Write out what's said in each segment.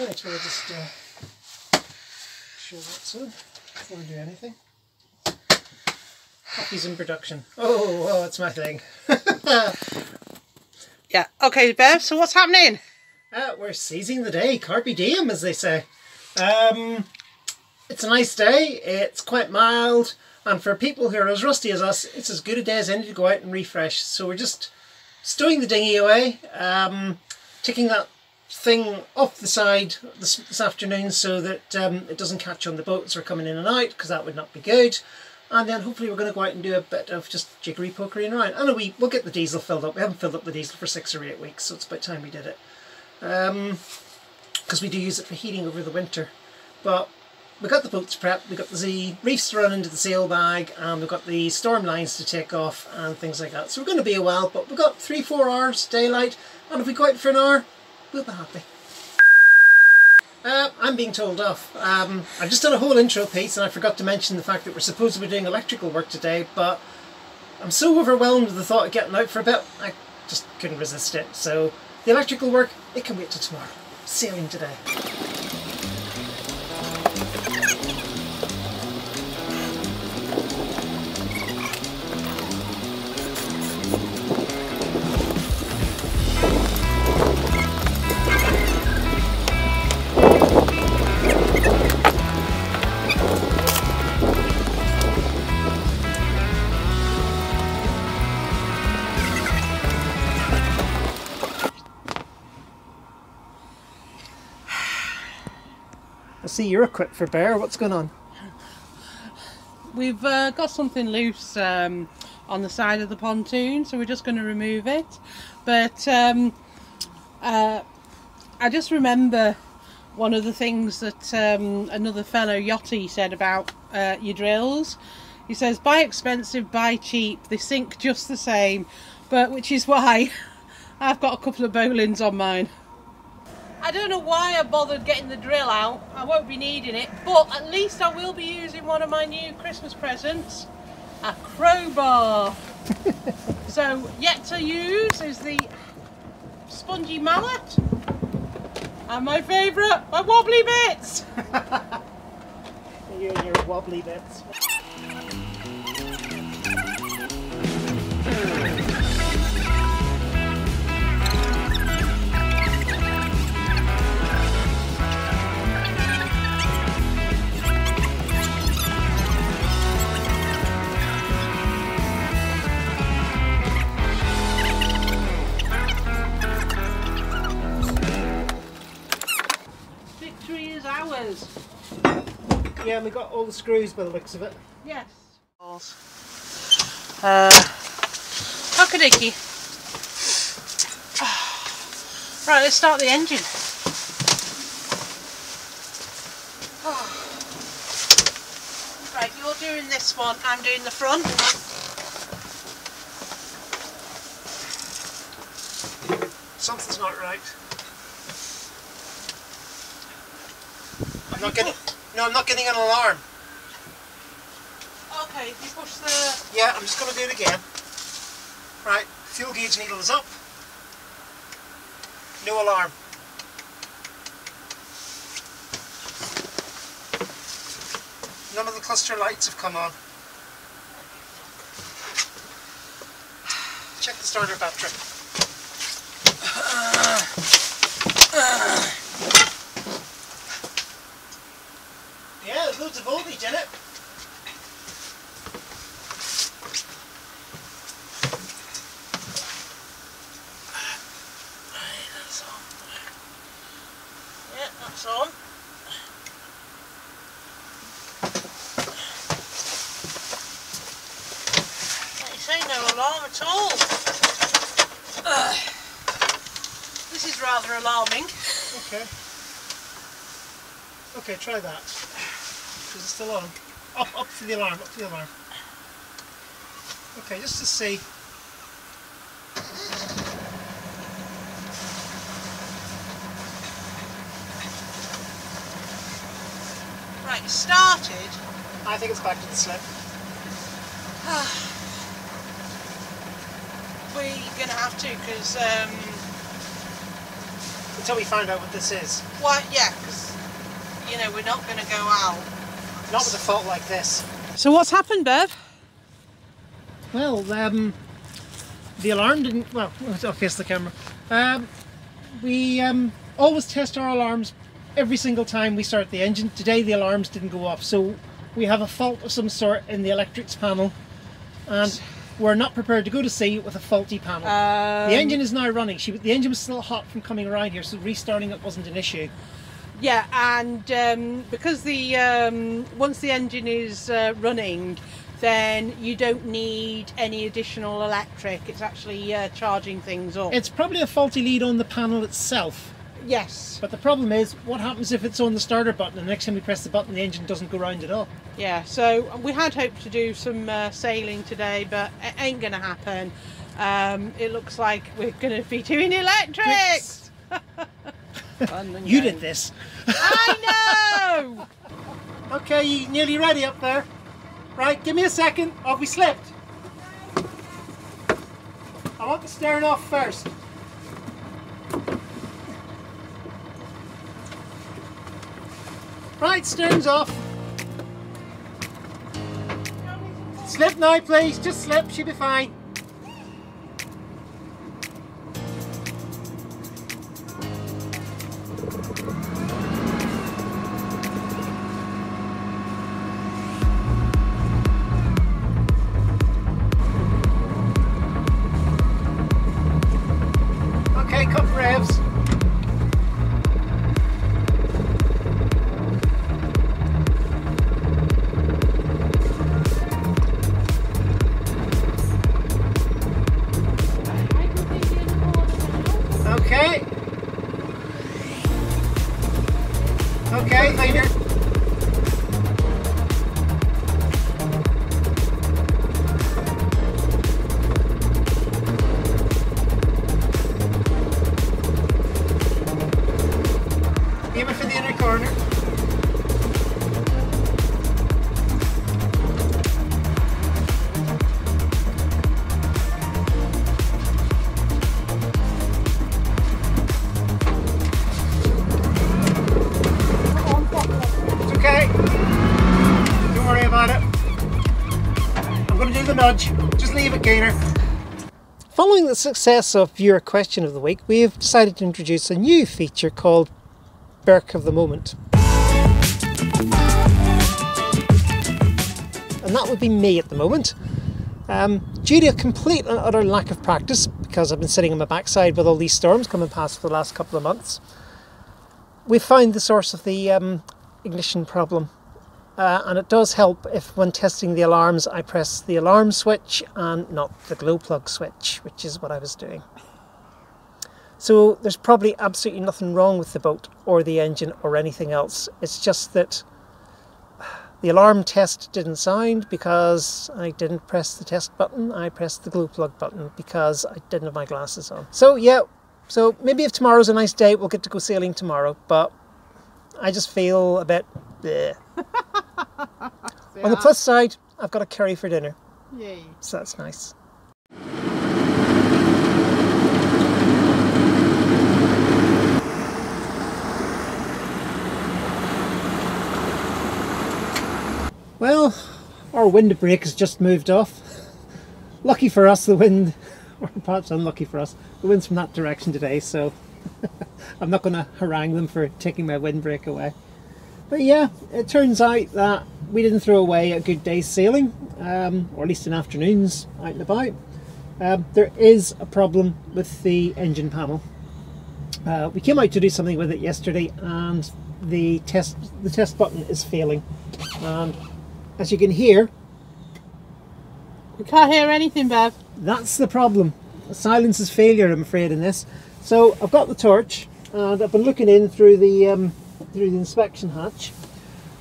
Right, we'll just uh, show what's on before we do anything. Coffee's in production. Oh, oh, it's my thing. Yeah. Okay, Bev. So what's happening? Uh, we're seizing the day, carpe diem, as they say. Um, it's a nice day. It's quite mild, and for people who are as rusty as us, it's as good a day as any to go out and refresh. So we're just stowing the dinghy away, um, taking that thing off the side this, this afternoon so that um, it doesn't catch on the boats or coming in and out, because that would not be good. And then hopefully we're going to go out and do a bit of just jiggery pokery around. And we we'll get the diesel filled up. We haven't filled up the diesel for six or eight weeks, so it's about time we did it. Because we do use it for heating over the winter. But we got the boats prepped, we got the reefs thrown into the sail bag, and we've got the storm lines to take off and things like that. So we're going to be a while, but we've got three, four hours daylight, and if we go out for an hour, Uh, I'm being told off. Um, I've just done a whole intro piece and I forgot to mention the fact that we're supposed to be doing electrical work today, but I'm so overwhelmed with the thought of getting out for a bit, I just couldn't resist it. So the electrical work, it can wait till tomorrow. Sailing today. See you're equipped for bear. What's going on? We've uh, got something loose um, on the side of the pontoon, so we're just going to remove it. But um, uh, I just remember one of the things that um, another fellow yachty said about uh, your drills. He says, buy expensive, buy cheap, they sink just the same. But which is why I've got a couple of bowlines on mine. I don't know why I bothered getting the drill out. I won't be needing it, but at least I will be using one of my new Christmas presents, a crowbar. so yet to use is the spongy mallet. And my favourite, my wobbly bits. You and your wobbly bits. Victory is ours. Yeah, and we got all the screws by the looks of it. Yes. Uh, Cockadiki. Right, let's start the engine. Right, you're doing this one, I'm doing the front. Something's not right. I'm not getting. No, I'm not getting an alarm. Okay, if you push the... Yeah, I'm just going to do it again. Right, fuel gauge needle is up. No alarm. None of the cluster lights have come on. Check the starter battery. Yeah, there's loads of voltage in it. Yeah, that's on. Like you say, no alarm at all. Ugh. This is rather alarming. Okay. Okay, try that. Is it still on? Up, up for the alarm, up for the alarm. Okay, just to see. Right, started. I think it's back to the slip. We're gonna have to because um, until we find out what this is. Well, yeah, because you know we're not going to go out. Not with a fault like this. So what's happened, Bev? Well, um, the alarm didn't. Well, I'll face the camera. Um, we um, always test our alarms every single time we start the engine. Today the alarms didn't go off, so we have a fault of some sort in the electrics panel, and we're not prepared to go to sea with a faulty panel. Um, the engine is now running. She, the engine was still hot from coming around here, so restarting it wasn't an issue. Yeah, and um, because the um, once the engine is uh, running, then you don't need any additional electric. It's actually uh, charging things up. It's probably a faulty lead on the panel itself. yes. But the problem is, what happens if it's on the starter button and the next time we press the button the engine doesn't go round at all? Yeah. So we had hoped to do some uh, sailing today, but it ain't going to happen. Um, it looks like we're going to be doing electrics. You did this. I know. Okay, you nearly ready up there? Right, give me a second. Oh, we slipped. I want the stern off first. Right, stern's off. Slip now, please. Just slip. She'll be fine. Following the success of your question of the week, we've decided to introduce a new feature called Burke of the Moment. And that would be me at the moment. Um, due to a complete and utter lack of practice, because I've been sitting on my backside with all these storms coming past for the last couple of months, we've found the source of the um, ignition problem. Uh, and it does help if when testing the alarms I press the alarm switch and not the glow plug switch, which is what I was doing. So there's probably absolutely nothing wrong with the boat or the engine or anything else. It's just that the alarm test didn't sound because I didn't press the test button. I pressed the glow plug button because I didn't have my glasses on. So yeah, so maybe if tomorrow's a nice day, we'll get to go sailing tomorrow. But I just feel a bit. bleh. On the plus side, I've got a curry for dinner, Yay. so that's nice. Well, our windbreak has just moved off. Lucky for us, the wind, or perhaps unlucky for us, the wind's from that direction today, so I'm not going to harangue them for taking my windbreak away. But yeah, it turns out that we didn't throw away a good day's sailing, um, or at least an afternoon's out and about. Um, there is a problem with the engine panel. Uh, we came out to do something with it yesterday, and the test the test button is failing. And as you can hear, We can't hear anything, Bev. that's the problem. Silence is failure, I'm afraid, in this. So I've got the torch, and I've been looking in through the um, through the inspection hatch,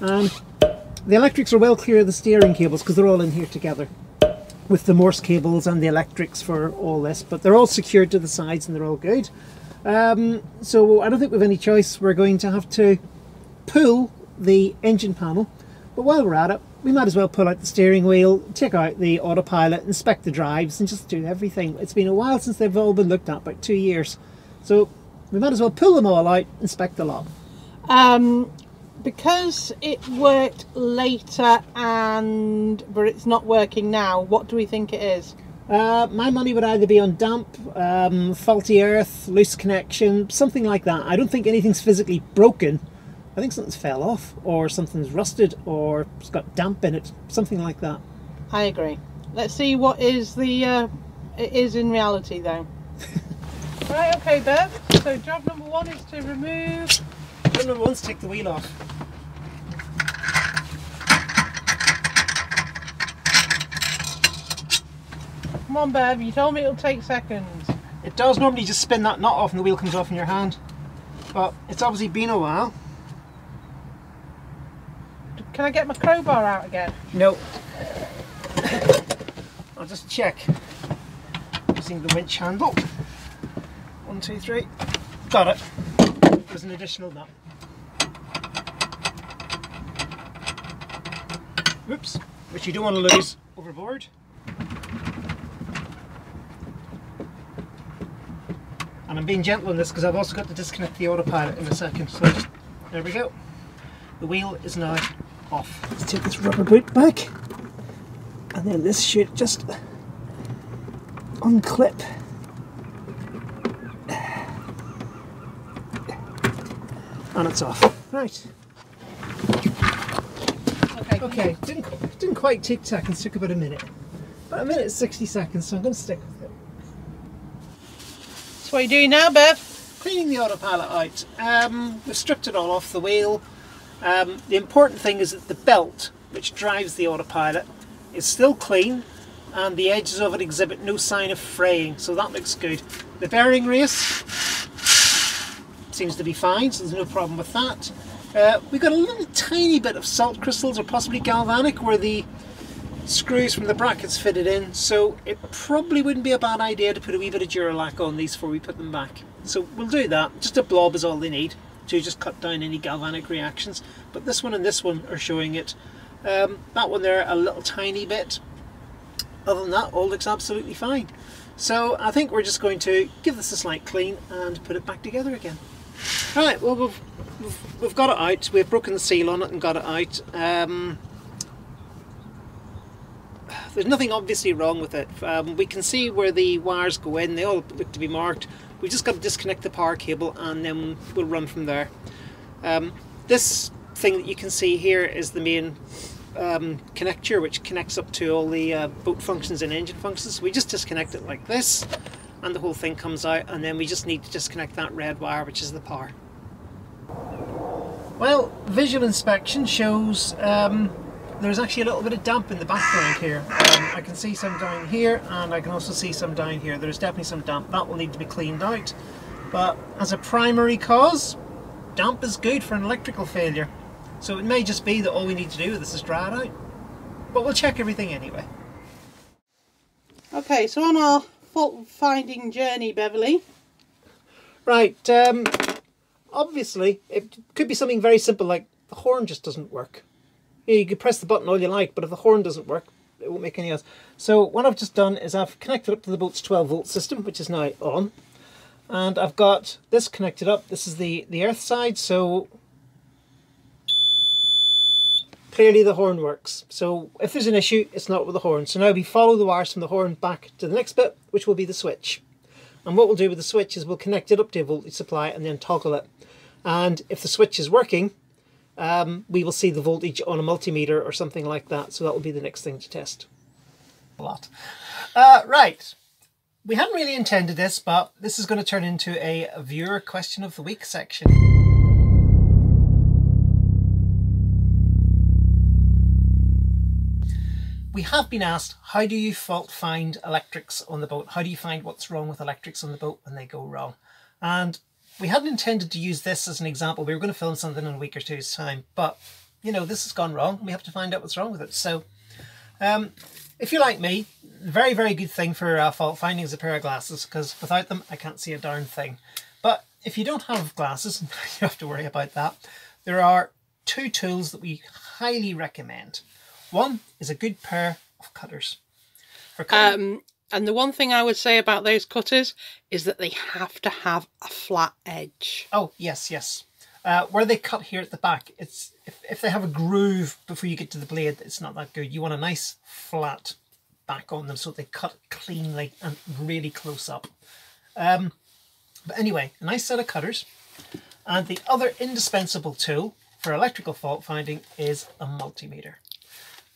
and the electrics are well clear of the steering cables because they're all in here together, with the Morse cables and the electrics for all this. But they're all secured to the sides and they're all good. Um, so I don't think we've any choice. We're going to have to pull the engine panel. But while we're at it, we might as well pull out the steering wheel, take out the autopilot, inspect the drives, and just do everything. It's been a while since they've all been looked at, about two years. So we might as well pull them all out, inspect the lot. Um, because it worked later and but it's not working now. What do we think it is? Uh, my money would either be on damp, um, faulty earth, loose connection, something like that. I don't think anything's physically broken. I think something's fell off, or something's rusted, or it's got damp in it, something like that. I agree. Let's see what is the uh, it is in reality though. right, okay, Bev. So job number one is to remove. Job number one's take the wheel off. Come on, Bev. You told me it'll take seconds. It does normally just spin that knot off and the wheel comes off in your hand. But it's obviously been a while. Can I get my crowbar out again? No. I'll just check using the winch handle. One, two, three. Got it. There's an additional nut. Whoops. Which you don't want to lose overboard. And I'm being gentle on this because I've also got to disconnect the autopilot in a second. So just, there we go. The wheel is now off. Let's take this rubber boot back. And then this should just unclip. And it's off. Right. Okay. Didn't, didn't quite take seconds, took about a minute. But a minute 60 seconds, so I'm going to stick with it. So what are you doing now, Bev? Cleaning the autopilot out. Um, we've stripped it all off the wheel. Um, the important thing is that the belt, which drives the autopilot, is still clean and the edges of it exhibit no sign of fraying, so that looks good. The bearing race seems to be fine, so there's no problem with that. Uh, we've got a little tiny bit of salt crystals or possibly galvanic where the screws from the brackets fitted in, so it probably wouldn't be a bad idea to put a wee bit of Duralac on these before we put them back. So we'll do that. Just a blob is all they need to just cut down any galvanic reactions. But this one and this one are showing it. Um, that one there a little tiny bit. Other than that, all looks absolutely fine. So I think we're just going to give this a slight clean and put it back together again. Alright, well we've, we've, got it out. We've broken the seal on it and got it out. Um, there's nothing obviously wrong with it. Um, we can see where the wires go in. They all look to be marked. We've just got to disconnect the power cable and then we'll run from there. Um, this thing that you can see here is the main um, connector which connects up to all the uh, boat functions and engine functions. We just disconnect it like this and the whole thing comes out and then we just need to disconnect that red wire which is the power. Well, visual inspection shows um, there's actually a little bit of damp in the background here. Um, I can see some down here and I can also see some down here. There's definitely some damp. That will need to be cleaned out. But as a primary cause, damp is good for an electrical failure. So it may just be that all we need to do with this is dry it out. But we'll check everything anyway. Okay, so on our fault finding journey, Beverly. Right, um, obviously it could be something very simple like the horn just doesn't work. You, know, you can press the button all you like, but if the horn doesn't work, it won't make any noise. So what I've just done is I've connected up to the boat's 12 volt system, which is now on. And I've got this connected up. This is the, the earth side, so clearly the horn works. So if there's an issue, it's not with the horn. So now we follow the wires from the horn back to the next bit, which will be the switch. And what we'll do with the switch is we'll connect it up to a voltage supply and then toggle it. And if the switch is working, um, we will see the voltage on a multimeter or something like that. So that will be the next thing to test. A lot. Uh, right. We hadn't really intended this, but this is going to turn into a viewer question of the week section. We have been asked, how do you fault find electrics on the boat? How do you find what's wrong with electrics on the boat when they go wrong? And we hadn't intended to use this as an example. We were going to film something in a week or two's time, but you know, this has gone wrong. We have to find out what's wrong with it. So um, if you're like me, very, very good thing for uh, fault finding is a pair of glasses because without them, I can't see a darn thing. But if you don't have glasses, you have to worry about that. There are two tools that we highly recommend. One is a good pair of cutters. Um, And the one thing I would say about those cutters is that they have to have a flat edge. Oh, yes, yes. Uh, where they cut here at the back, it's if, if they have a groove before you get to the blade, it's not that good. You want a nice flat back on them so they cut cleanly and really close up. Um, but anyway, a nice set of cutters. And the other indispensable tool for electrical fault finding is a multimeter.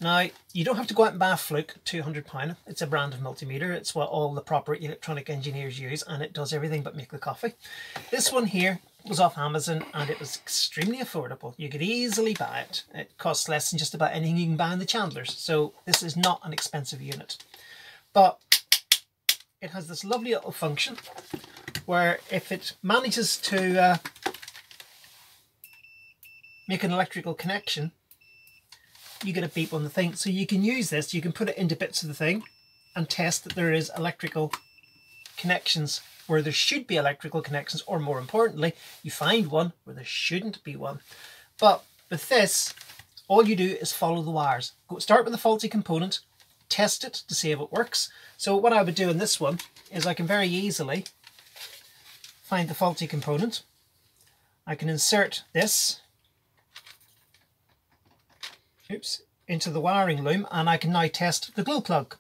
Now, you don't have to go out and buy a Fluke 200 pound. It's a brand of multimeter. It's what all the proper electronic engineers use and it does everything but make the coffee. This one here was off Amazon and it was extremely affordable. You could easily buy it. It costs less than just about anything you can buy in the Chandlers. So this is not an expensive unit. But it has this lovely little function where if it manages to uh, make an electrical connection, you get a beep on the thing. So you can use this, you can put it into bits of the thing and test that there is electrical connections where there should be electrical connections, or more importantly, you find one where there shouldn't be one. But with this, all you do is follow the wires. Go start with the faulty component, test it to see if it works. So what I would do in this one is I can very easily find the faulty component. I can insert this oops, into the wiring loom and I can now test the glow plug.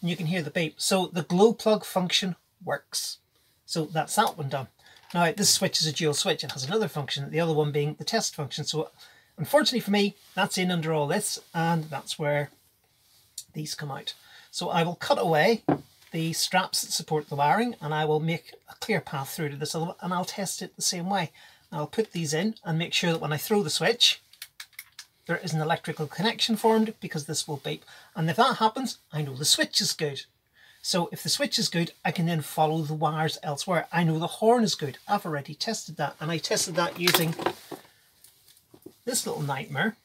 And you can hear the beep. So the glow plug function works. So that's that one done. Now this switch is a dual switch. It has another function, the other one being the test function. So unfortunately for me, that's in under all this and that's where these come out. So I will cut away the straps that support the wiring and I will make a clear path through to this other and I'll test it the same way. I'll put these in and make sure that when I throw the switch, there is an electrical connection formed because this will beep. And if that happens, I know the switch is good. So if the switch is good, I can then follow the wires elsewhere. I know the horn is good. I've already tested that. And I tested that using this little nightmare,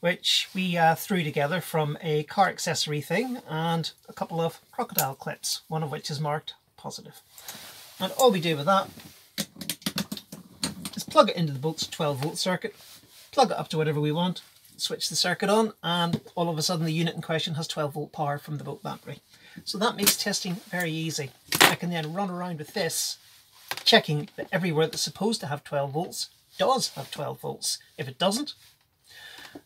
which we uh, threw together from a car accessory thing and a couple of crocodile clips, one of which is marked positive. And all we do with that plug it into the bolt's 12 volt circuit, plug it up to whatever we want, switch the circuit on, and all of a sudden the unit in question has 12 volt power from the boat battery. So that makes testing very easy. I can then run around with this, checking that everywhere that's supposed to have 12 volts does have 12 volts. If it doesn't,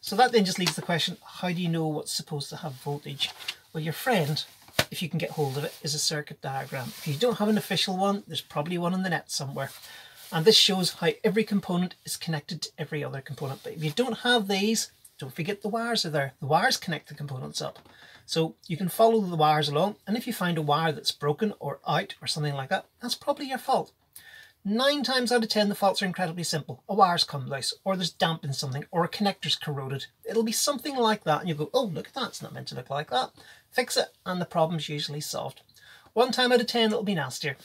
so that then just leaves the question, how do you know what's supposed to have voltage? Well, your friend, if you can get hold of it, is a circuit diagram. If you don't have an official one, there's probably one on the net somewhere. And this shows how every component is connected to every other component. But if you don't have these, don't forget the wires are there. The wires connect the components up. So you can follow the wires along. And if you find a wire that's broken or out or something like that, that's probably your fault. Nine times out of ten, the faults are incredibly simple. A wire's come loose, or there's damp in something, or a connector's corroded. It'll be something like that, and you go, oh, look at that, it's not meant to look like that. Fix it, and the problem's usually solved. One time out of ten, it'll be nastier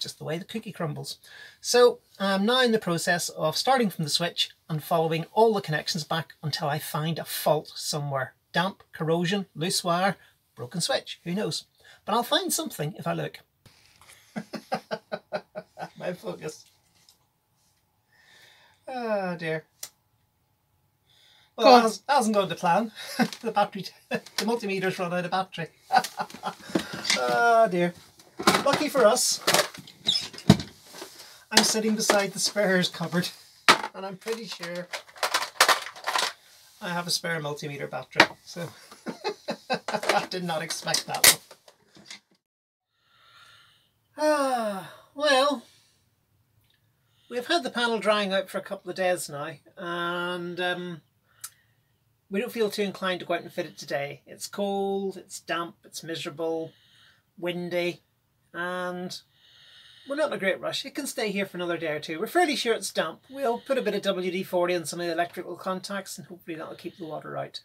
just the way the cookie crumbles. So I'm now in the process of starting from the switch and following all the connections back until I find a fault somewhere. Damp, corrosion, loose wire, broken switch, who knows. But I'll find something if I look. My focus. Oh dear. Well, that, has, that hasn't gone to plan. the battery, the multimeter's run out of battery. oh dear. Lucky for us, I'm sitting beside the spares cupboard and I'm pretty sure I have a spare multimeter battery. So I did not expect that one. Ah, well, we've had the panel drying out for a couple of days now and um, we don't feel too inclined to go out and fit it today. It's cold, it's damp, it's miserable, windy and we're not in a great rush. It can stay here for another day or two. We're fairly sure it's damp. We'll put a bit of WD-40 on some of the electrical contacts and hopefully that'll keep the water out.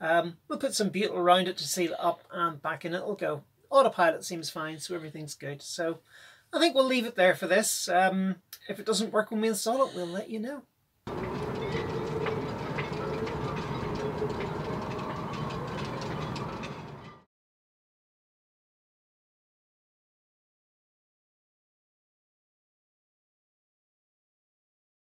Um, we'll put some butyl around it to seal it up and back in it'll go. Autopilot seems fine, so everything's good. So I think we'll leave it there for this. Um, if it doesn't work when we install it, we'll let you know.